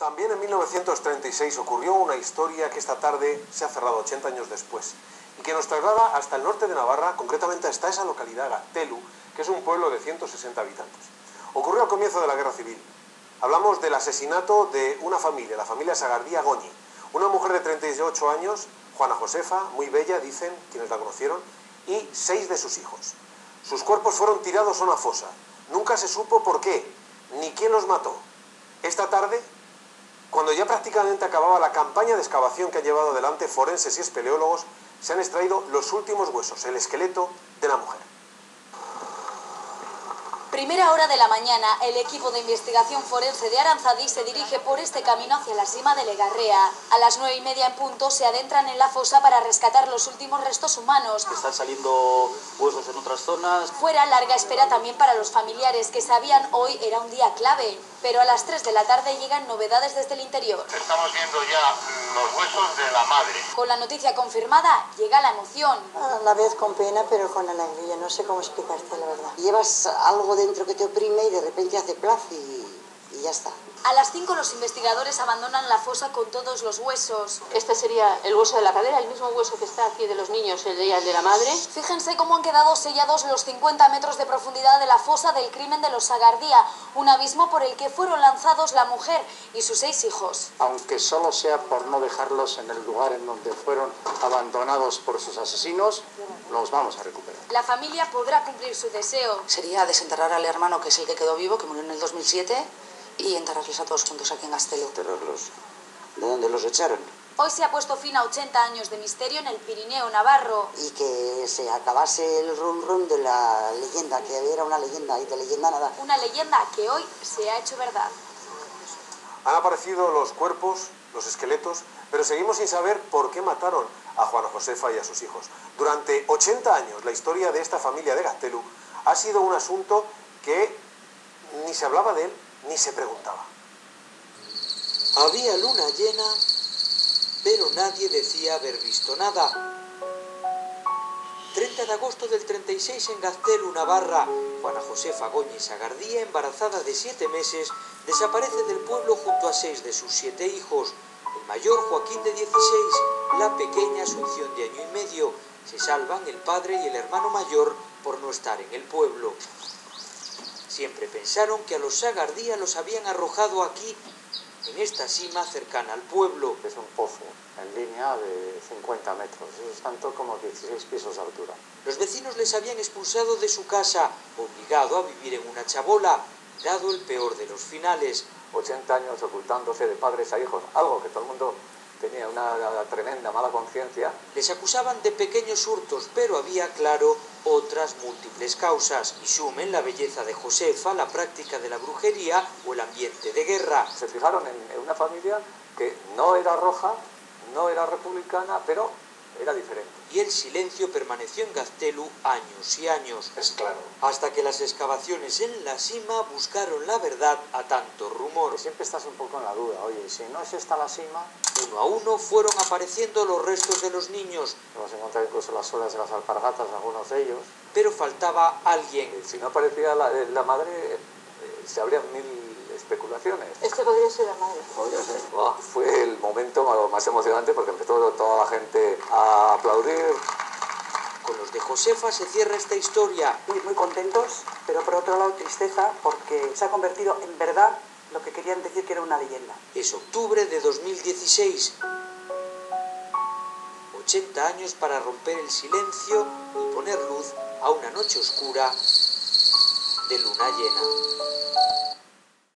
También en 1936 ocurrió una historia que esta tarde se ha cerrado 80 años después y que nos traslada hasta el norte de Navarra, concretamente hasta esa localidad, Gastelu, que es un pueblo de 160 habitantes. Ocurrió al comienzo de la Guerra Civil. Hablamos del asesinato de una familia, la familia Sagardía Goñi. Una mujer de 38 años, Juana Josefa, muy bella, dicen quienes la conocieron, y seis de sus hijos. Sus cuerpos fueron tirados a una fosa. Nunca se supo por qué, ni quién los mató. Esta tarde, cuando ya prácticamente acababa la campaña de excavación que han llevado adelante forenses y espeleólogos, se han extraído los últimos huesos, el esqueleto de la mujer. Primera hora de la mañana, el equipo de investigación forense de Aranzadí se dirige por este camino hacia la cima de Legarrea. A las nueve y media en punto se adentran en la fosa para rescatar los últimos restos humanos. Están saliendo huesos en otras zonas. Fuera, larga espera también para los familiares que sabían hoy era un día clave. Pero a las 3 de la tarde llegan novedades desde el interior. Estamos viendo ya los huesos de la madre. Con la noticia confirmada, llega la emoción. A la vez con pena, pero con alegría. No sé cómo explicarte la verdad. Llevas algo dentro que te oprime y de repente hace plaz y, y ya está. A las 5 los investigadores abandonan la fosa con todos los huesos. Este sería el hueso de la cadera, el mismo hueso que está aquí de los niños, el de, el de la madre. Fíjense cómo han quedado sellados los 50 metros de profundidad de la fosa del crimen de los Sagardía, un abismo por el que fueron lanzados la mujer y sus seis hijos. Aunque solo sea por no dejarlos en el lugar en donde fueron abandonados por sus asesinos, los vamos a recuperar. La familia podrá cumplir su deseo. Sería desenterrar al hermano, que es el que quedó vivo, que murió en el 2007, y enterrarles a todos juntos aquí en Gastelo. ¿Enterrarlos? ¿De dónde los echaron? Hoy se ha puesto fin a 80 años de misterio en el Pirineo Navarro. Y que se acabase el rum rum de la leyenda, que era una leyenda y de leyenda nada. Una leyenda que hoy se ha hecho verdad. Han aparecido los cuerpos, los esqueletos, pero seguimos sin saber por qué mataron a Juana Josefa y a sus hijos. Durante 80 años la historia de esta familia de Gastelu ha sido un asunto que ni se hablaba de él ni se preguntaba. Había luna llena, pero nadie decía haber visto nada. 30 de agosto del 36 en Gaztelu, Navarra, Juana Josefa Góñez Agardía, embarazada de siete meses, desaparece del pueblo junto a seis de sus siete hijos. El mayor Joaquín de 16, la pequeña Asunción de año y medio. Se salvan el padre y el hermano mayor por no estar en el pueblo. Siempre pensaron que a los Sagardía los habían arrojado aquí, en esta cima cercana al pueblo. Es un pozo en línea de 50 metros, es tanto como 16 pisos de altura. Los vecinos les habían expulsado de su casa, obligado a vivir en una chabola, dado el peor de los finales. 80 años ocultándose de padres a hijos, algo que todo el mundo tenía una, tremenda mala conciencia. Les acusaban de pequeños hurtos, pero había, claro, otras múltiples causas. Y sumen la belleza de Josefa, la práctica de la brujería o el ambiente de guerra. Se fijaron en una familia que no era roja, no era republicana, pero era diferente. Y el silencio permaneció en Gaztelu años y años. Es claro. Hasta que las excavaciones en la cima buscaron la verdad a tanto rumor. Siempre estás un poco en la duda, oye, si no es esta la cima... Uno a uno fueron apareciendo los restos de los niños. Hemos encontrado incluso las suelas de las alpargatas, algunos de ellos. Pero faltaba alguien. Si no aparecía la, la madre, eh, se abrían mil especulaciones. Este podría ser la madre. Podría ser. Buah, fue el momento más emocionante porque empezó toda la gente a aplaudir. Con los de Josefa se cierra esta historia. Muy, muy contentos, pero por otro lado tristeza porque se ha convertido en verdad lo que querían decir que era una leyenda. Es octubre de 2016. 80 años para romper el silencio y poner luz a una noche oscura de luna llena.